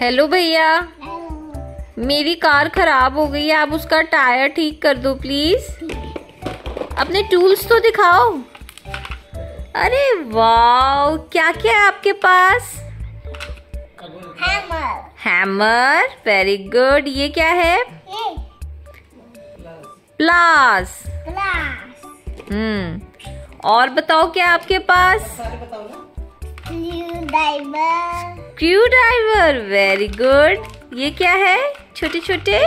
Hello भैया। मेरी car खराब हो गई है आप उसका टायर ठीक कर दो प्लीज़। अपने टूल्स तो दिखाओ। अरे वाह क्या क्या है आपके पास? हैमर हैमर वेरी गुड ये क्या है? प्लास हम्म और बताओ क्या आपके पास? क्रू ड्राइवर वेरी गुड ये क्या है? छोटे छोटे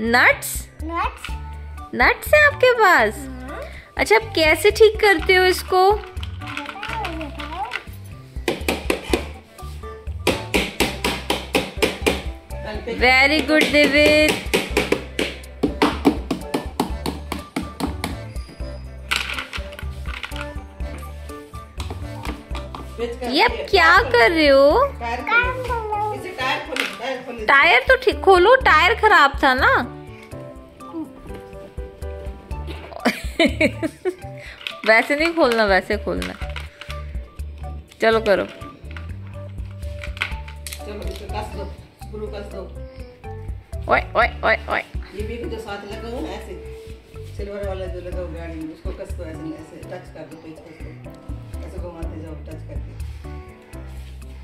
नट्स नट्स है आपके पास? अच्छा आप कैसे ठीक करते हो इसको? वेरी गुड दिविद ये आप क्या कर रहे हो? टायर तो ठीक खोलो टायर खराब था ना। वैसे नहीं खोलना वैसे खोलना। चलो करो। ओए ओए ओए ओए। ये भी जो साथ लगा हुआ ना ऐसे। सिल्वर वाला जो लगा हुआ गाड़ी में उसको कस को ऐसे ऐसे टच कर दो पेच ऐसे घुमाते जाओ टच करके।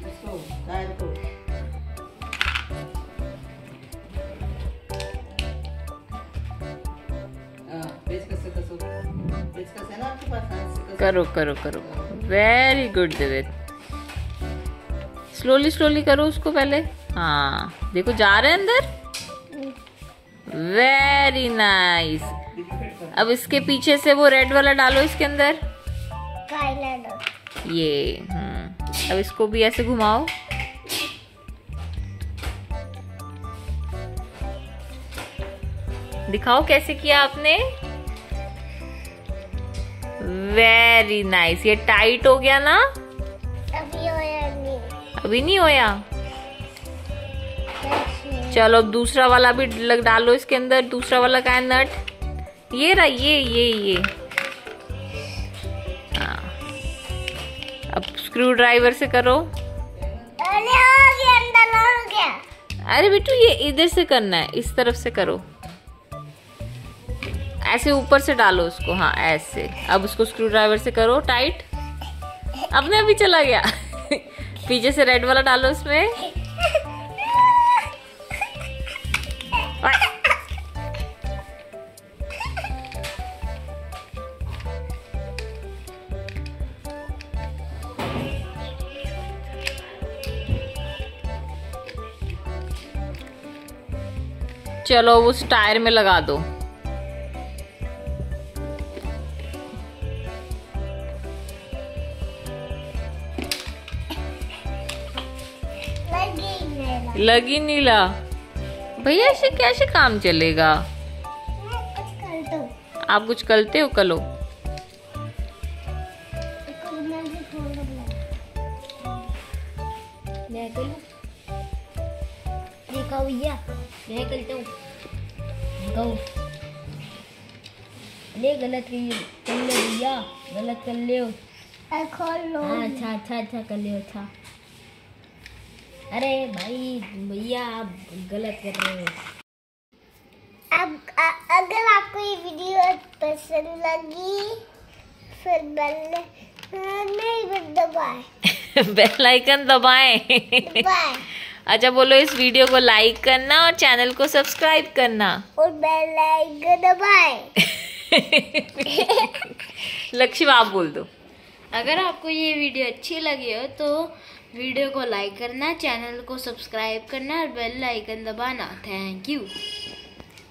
उसको टायर को करो करो करो। वेरी गुड दिविद स्लोली स्लोली करो उसको पहले। हाँ देखो जा रहे हैं अंदर? वेरी नाइस अब इसके पीछे से वो रेड वाला डालो इसके अंदर। ये हम्म। अब इसको भी ऐसे घुमाओ। दिखाओ कैसे किया आपने। Very nice nice. ये टाइट हो गया ना? अभी होया नहीं। अभी नहीं होया? चलो अब दूसरा वाला भी लग डालो इसके अंदर। दूसरा वाला का है नट। ये रहा ये ये ये। स्क्रू ड्राइवर से करो। अरे बिट्टू ये इधर से करना है इस तरफ़ से करो। ऐसे ऊपर से डालो उसको हाँ ऐसे। अब उसको स्क्रू ड्राइवर से करो टाइट अपने अभी चला गया। पीछे से रेड वाला डालो उसमें। चलो उस टायर में लगा दो। लगी नीला। भैया, ऐसे कैसे काम चलेगा? आप कुछ करते हो कलो? मैं करूँ देखा भैया? मैं करता हूँ। गो। ले गलत कर कर ले भैया। गलत कर ले खोल लो। हाँ अच्छा अच्छा अच्छा कर ले अच्छा। अरे भाई भैया आप गलत कर रहे हो। अब अगर आपको ये वीडियो पसंद लगी फिर बेल नहीं बट दबाए। बेल आइकन दबाएँ। दबाए। अच्छा बोलो इस वीडियो को लाइक करना और चैनल को सब्सक्राइब करना। और बेल आइकन दबाए। लक्ष्य आप बोल दो। अगर आपको ये वीडियो अच्छी लगी हो तो वीडियो को लाइक करना चैनल को सब्सक्राइब करना और बेल आइकन दबाना। थैंक यू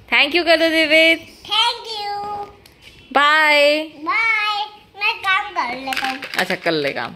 थैंक यू कर दो दिविद थैंक यू बाय बाय मैं काम कर लेता हूँ। अच्छा कर ले काम।